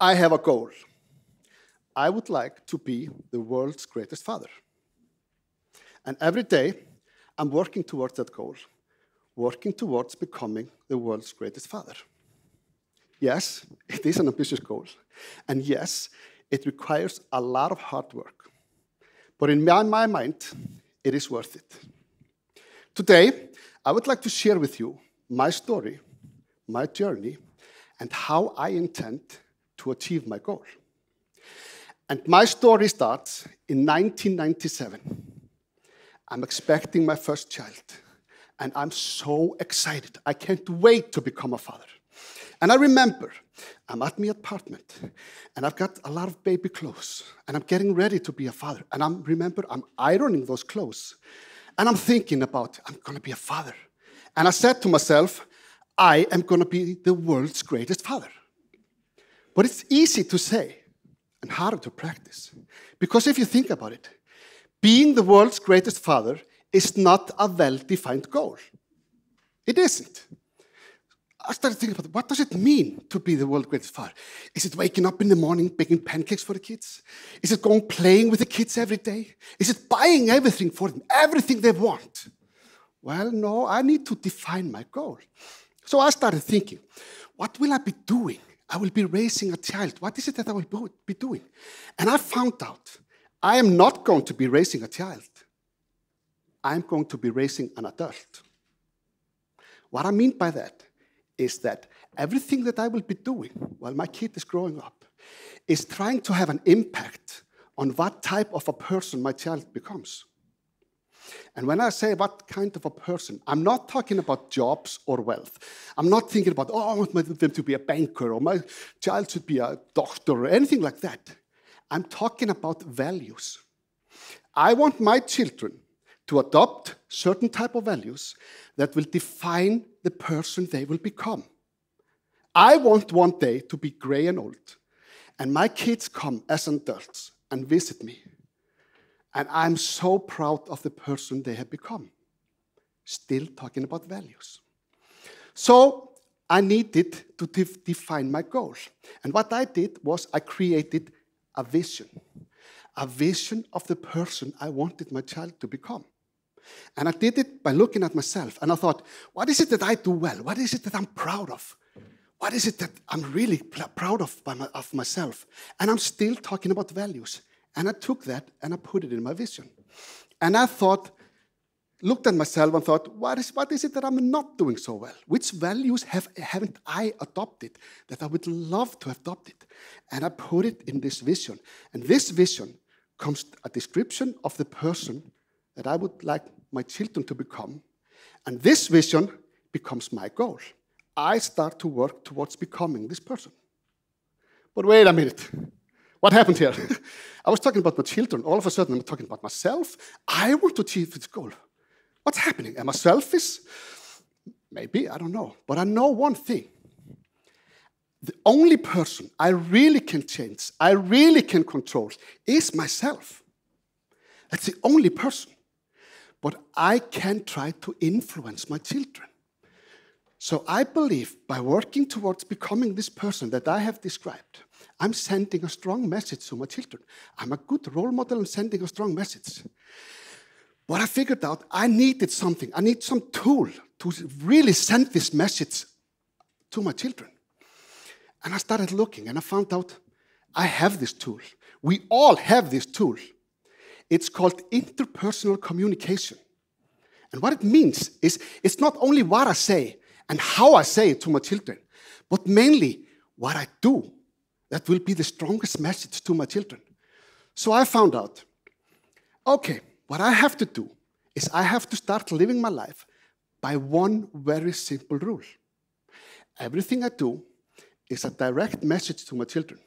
I have a goal. I would like to be the world's greatest father. And every day, I'm working towards that goal, working towards becoming the world's greatest father. Yes, it is an ambitious goal. And yes, it requires a lot of hard work. But in my, my mind, it is worth it. Today, I would like to share with you my story, my journey, and how I intend to achieve my goal. And my story starts in 1997. I'm expecting my first child, and I'm so excited. I can't wait to become a father. And I remember I'm at my apartment and I've got a lot of baby clothes and I'm getting ready to be a father. And I remember I'm ironing those clothes and I'm thinking about I'm going to be a father. And I said to myself, I am going to be the world's greatest father. But it's easy to say and harder to practice. Because if you think about it, being the world's greatest father is not a well defined goal. It isn't. I started thinking about what does it mean to be the world's greatest father? Is it waking up in the morning baking pancakes for the kids? Is it going playing with the kids every day? Is it buying everything for them, everything they want? Well, no, I need to define my goal. So I started thinking, what will I be doing? I will be raising a child. What is it that I will be doing? And I found out I am not going to be raising a child. I'm going to be raising an adult. What I mean by that is that everything that I will be doing while my kid is growing up is trying to have an impact on what type of a person my child becomes. And when I say what kind of a person, I'm not talking about jobs or wealth. I'm not thinking about, oh, I want them to be a banker or my child should be a doctor or anything like that. I'm talking about values. I want my children to adopt certain type of values that will define the person they will become. I want one day to be gray and old, and my kids come as adults and visit me. And I'm so proud of the person they have become. Still talking about values. So I needed to define my goals. And what I did was I created a vision, a vision of the person I wanted my child to become. And I did it by looking at myself. And I thought, what is it that I do well? What is it that I'm proud of? What is it that I'm really proud of, my, of myself? And I'm still talking about values. And I took that and I put it in my vision. And I thought, looked at myself and thought, what is, what is it that I'm not doing so well? Which values have, haven't I adopted that I would love to have adopted? And I put it in this vision. And this vision comes a description of the person that I would like my children to become. And this vision becomes my goal. I start to work towards becoming this person. But wait a minute. What happened here? I was talking about my children. All of a sudden, I'm talking about myself. I want to achieve this goal. What's happening? Am I selfish? Maybe, I don't know. But I know one thing. The only person I really can change, I really can control, is myself. That's the only person but I can try to influence my children. So I believe by working towards becoming this person that I have described, I'm sending a strong message to my children. I'm a good role model and sending a strong message. But I figured out I needed something. I need some tool to really send this message to my children. And I started looking and I found out I have this tool. We all have this tool. It's called interpersonal communication. And what it means is it's not only what I say and how I say it to my children, but mainly what I do that will be the strongest message to my children. So I found out okay, what I have to do is I have to start living my life by one very simple rule. Everything I do is a direct message to my children.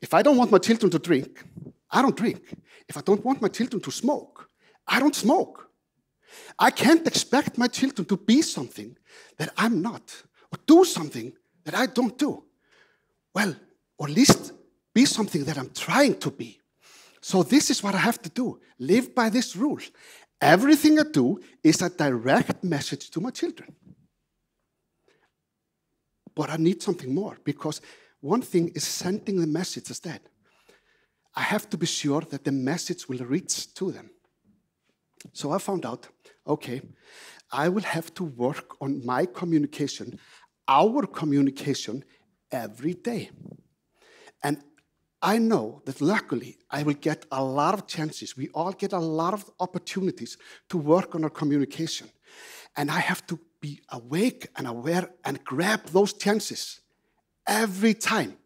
If I don't want my children to drink, I don't drink. If I don't want my children to smoke, I don't smoke. I can't expect my children to be something that I'm not, or do something that I don't do. Well, or at least be something that I'm trying to be. So, this is what I have to do live by this rule. Everything I do is a direct message to my children. But I need something more because One thing is sending the message instead. I have to be sure that the message will reach to them. So I found out okay, I will have to work on my communication, our communication, every day. And I know that luckily I will get a lot of chances. We all get a lot of opportunities to work on our communication. And I have to be awake and aware and grab those chances every time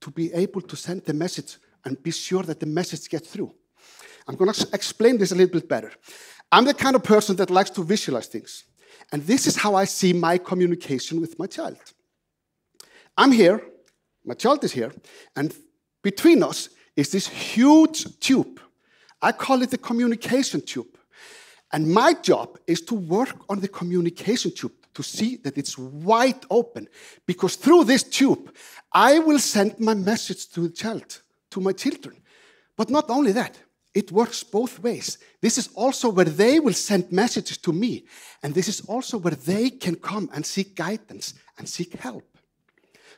to be able to send the message and be sure that the message gets through. I'm going to explain this a little bit better. I'm the kind of person that likes to visualize things. And this is how I see my communication with my child. I'm here, my child is here, and between us is this huge tube. I call it the communication tube. And my job is to work on the communication tube to see that it's wide open. Because through this tube, I will send my message to the child, to my children. But not only that, it works both ways. This is also where they will send messages to me. And this is also where they can come and seek guidance and seek help.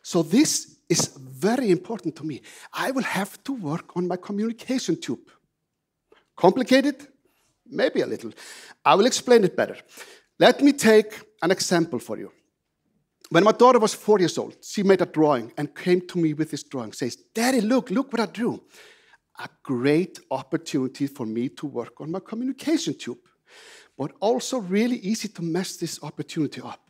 So this is very important to me. I will have to work on my communication tube. Complicated? Maybe a little. I will explain it better. Let me take an example for you. When my daughter was four years old, she made a drawing and came to me with this drawing, says, Daddy, look, look what I drew. A great opportunity for me to work on my communication tube, but also really easy to mess this opportunity up.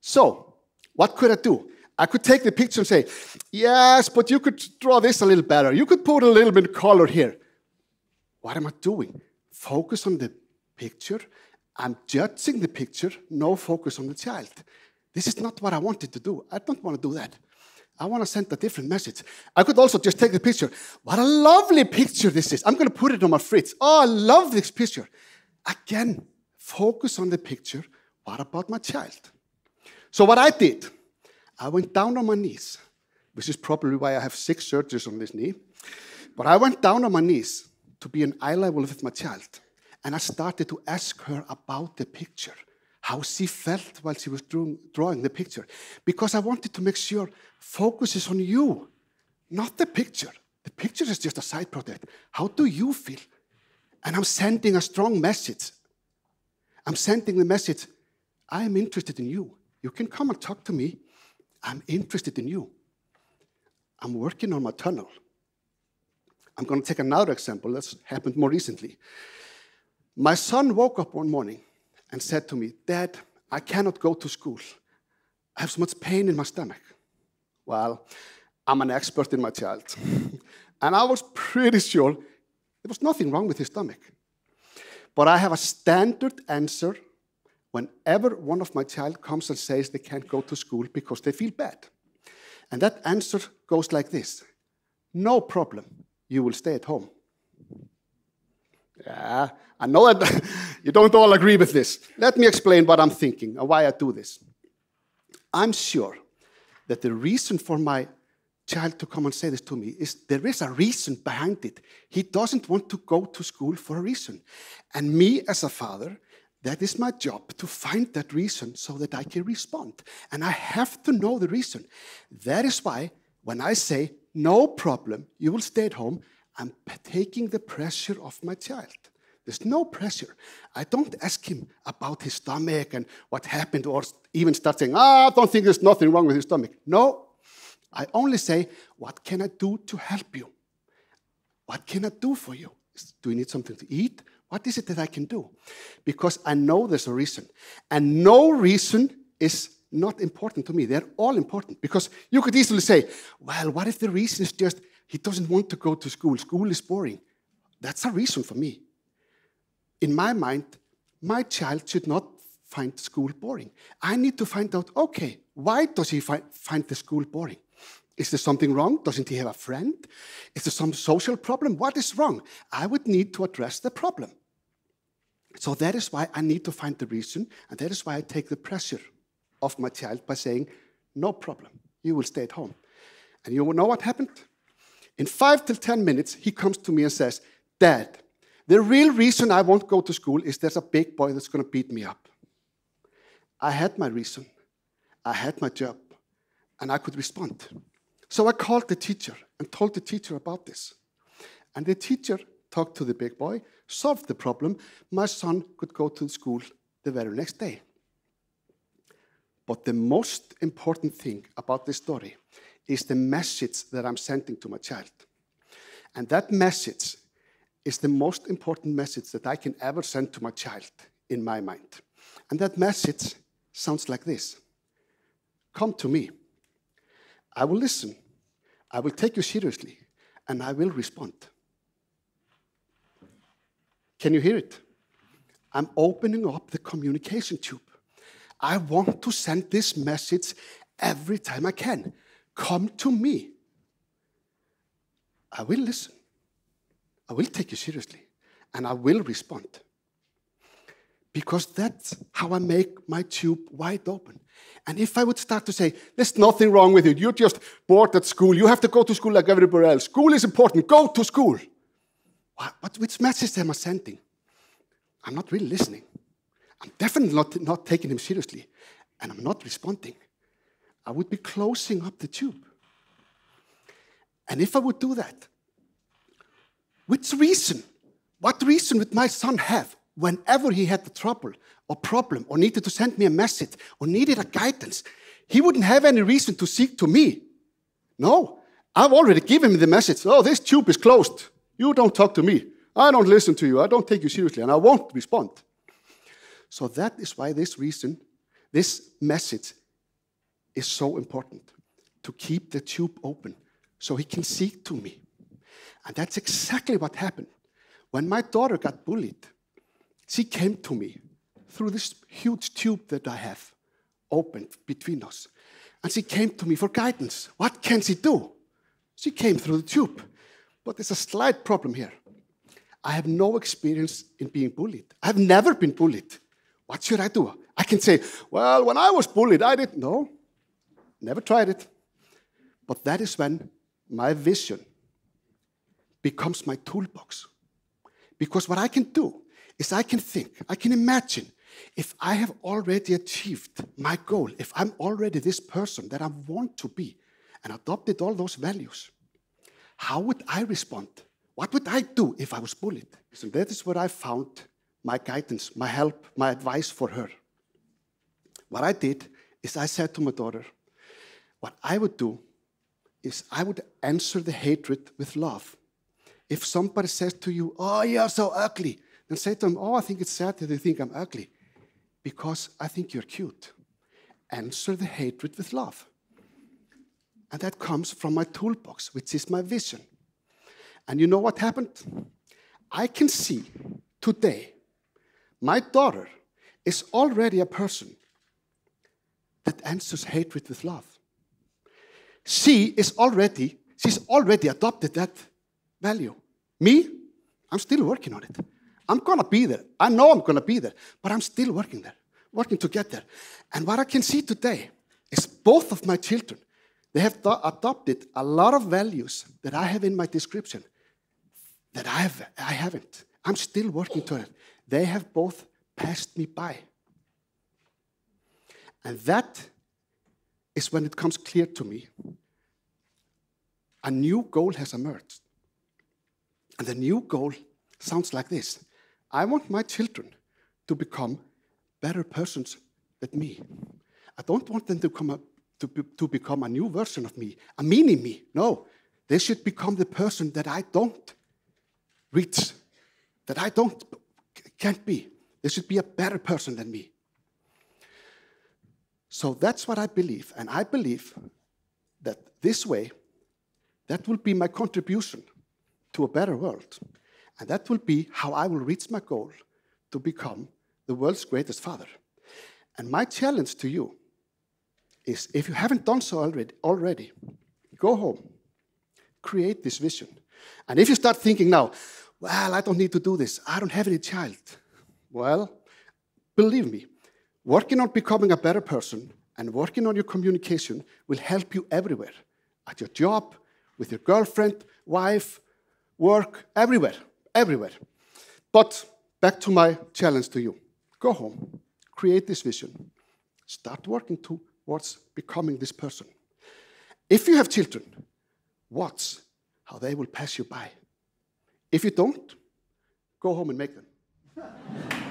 So, what could I do? I could take the picture and say, Yes, but you could draw this a little better. You could put a little bit of color here. What am I doing? focus on the picture. I'm judging the picture, no focus on the child. This is not what I wanted to do. I don't want to do that. I want to send a different message. I could also just take the picture. What a lovely picture this is. I'm going to put it on my fridge. Oh, I love this picture. Again, focus on the picture. What about my child? So, what I did, I went down on my knees, which is probably why I have six surgeries on this knee. But I went down on my knees to be an eye level with my child. And I started to ask her about the picture, how she felt while she was drawing, drawing the picture. Because I wanted to make sure focus is on you, not the picture. The picture is just a side project. How do you feel? And I'm sending a strong message. I'm sending the message I am interested in you. You can come and talk to me. I'm interested in you. I'm working on my tunnel. I'm going to take another example that's happened more recently. My son woke up one morning and said to me, Dad, I cannot go to school. I have so much pain in my stomach. Well, I'm an expert in my child. and I was pretty sure there was nothing wrong with his stomach. But I have a standard answer whenever one of my child comes and says they can't go to school because they feel bad. And that answer goes like this No problem you will stay at home. Yeah, I know that you don't all agree with this. Let me explain what I'm thinking and why I do this. I'm sure that the reason for my child to come and say this to me is there is a reason behind it. He doesn't want to go to school for a reason. And me as a father, that is my job to find that reason so that I can respond. And I have to know the reason. That is why when I say no problem, you will stay at home. I'm taking the pressure off my child. There's no pressure. I don't ask him about his stomach and what happened, or even start saying, ah, I don't think there's nothing wrong with his stomach. No, I only say, what can I do to help you? What can I do for you? Do you need something to eat? What is it that I can do? Because I know there's a reason. And no reason is not important to me. They're all important because you could easily say, well, what if the reason is just he doesn't want to go to school? School is boring. That's a reason for me. In my mind, my child should not find school boring. I need to find out, okay, why does he fi find the school boring? Is there something wrong? Doesn't he have a friend? Is there some social problem? What is wrong? I would need to address the problem. So that is why I need to find the reason, and that is why I take the pressure of my child by saying, No problem, you will stay at home. And you know what happened? In five till 10 minutes, he comes to me and says, Dad, the real reason I won't go to school is there's a big boy that's going to beat me up. I had my reason. I had my job. and I could respond. So I called the teacher and told the teacher about this. And the teacher talked to the big boy, solved the problem. My son could go to school the very next day. But the most important thing about this story is the message that I'm sending to my child. And that message is the most important message that I can ever send to my child in my mind. And that message sounds like this Come to me. I will listen. I will take you seriously. And I will respond. Can you hear it? I'm opening up the communication tube. I want to send this message every time I can. Come to me. I will listen. I will take you seriously. And I will respond. Because that's how I make my tube wide open. And if I would start to say, there's nothing wrong with you, you're just bored at school, you have to go to school like everybody else, school is important, go to school. What, what, which message am I sending? I'm not really listening. I'm definitely not, not taking him seriously, and I'm not responding. I would be closing up the tube. And if I would do that, which reason, what reason would my son have whenever he had the trouble or problem or needed to send me a message or needed a guidance? He wouldn't have any reason to seek to me. No, I've already given him the message. Oh, this tube is closed. You don't talk to me. I don't listen to you. I don't take you seriously, and I won't respond. So that is why this reason, this message is so important to keep the tube open so he can seek to me. And that's exactly what happened. When my daughter got bullied, she came to me through this huge tube that I have opened between us. And she came to me for guidance. What can she do? She came through the tube. But there's a slight problem here. I have no experience in being bullied. I've never been bullied. What should I do? I can say, well, when I was bullied, I didn't. No, never tried it. But that is when my vision becomes my toolbox. Because what I can do is I can think, I can imagine if I have already achieved my goal, if I'm already this person that I want to be and adopted all those values, how would I respond? What would I do if I was bullied? So that is where I found my guidance, my help, my advice for her. What I did is I said to my daughter, what I would do is I would answer the hatred with love. If somebody says to you, Oh, you're so ugly, then say to them, Oh, I think it's sad that you think I'm ugly because I think you're cute. Answer the hatred with love. And that comes from my toolbox, which is my vision. And you know what happened? I can see today my daughter is already a person that answers hatred with love. She is already, she's already adopted that value. Me, I'm still working on it. I'm gonna be there. I know I'm gonna be there, but I'm still working there, working to get there. And what I can see today is both of my children, they have adopted a lot of values that I have in my description that I, have, I haven't. I'm still working toward it. They have both passed me by. And that is when it comes clear to me a new goal has emerged. And the new goal sounds like this I want my children to become better persons than me. I don't want them to, come up, to, be, to become a new version of me, a mini me. No, they should become the person that I don't reach, that I don't can't be. They should be a better person than me. So that's what I believe. And I believe that this way, that will be my contribution to a better world. And that will be how I will reach my goal to become the world's greatest father. And my challenge to you is if you haven't done so already, already go home, create this vision. And if you start thinking now, well, I don't need to do this, I don't have any child. Well, believe me, working on becoming a better person and working on your communication will help you everywhere at your job, with your girlfriend, wife, work, everywhere, everywhere. But back to my challenge to you go home, create this vision, start working what's becoming this person. If you have children, watch how they will pass you by. If you don't, go home and make them.